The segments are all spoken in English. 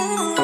Oh.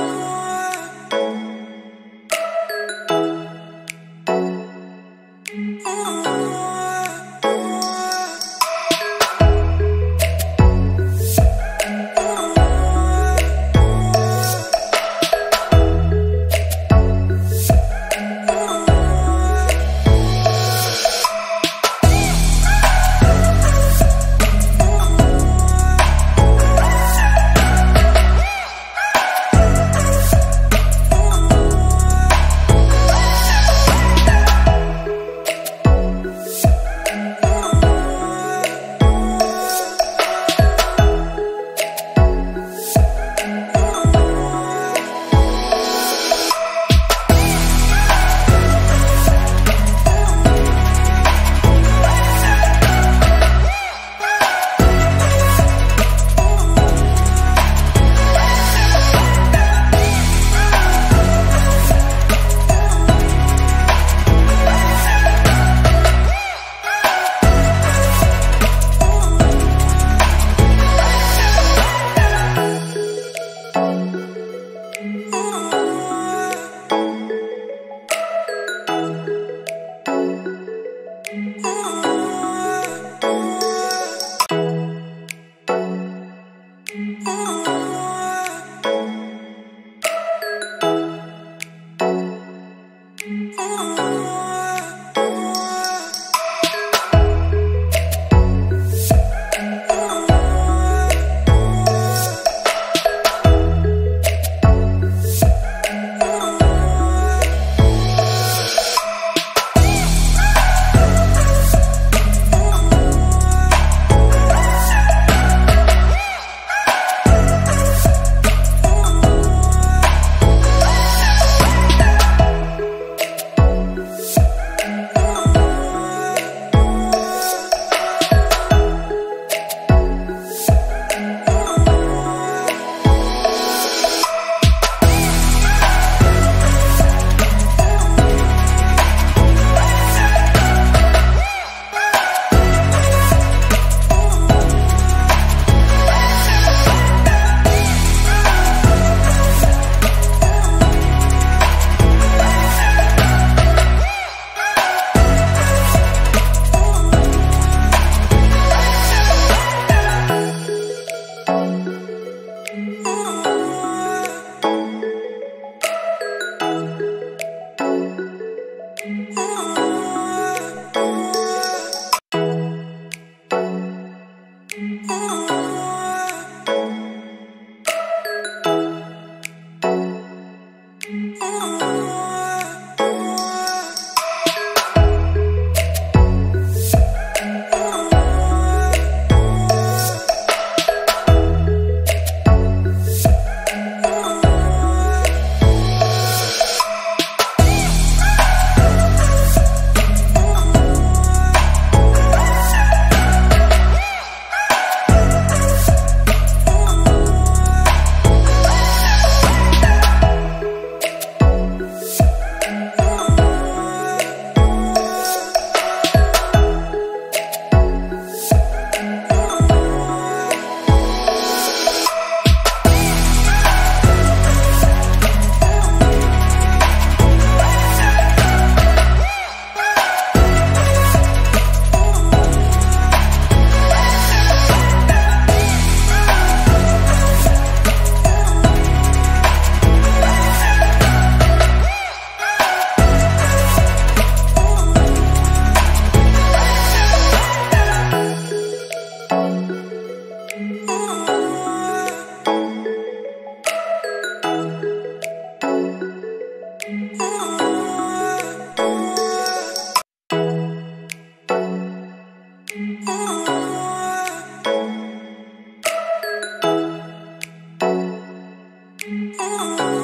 Oh. Oh. Ooh.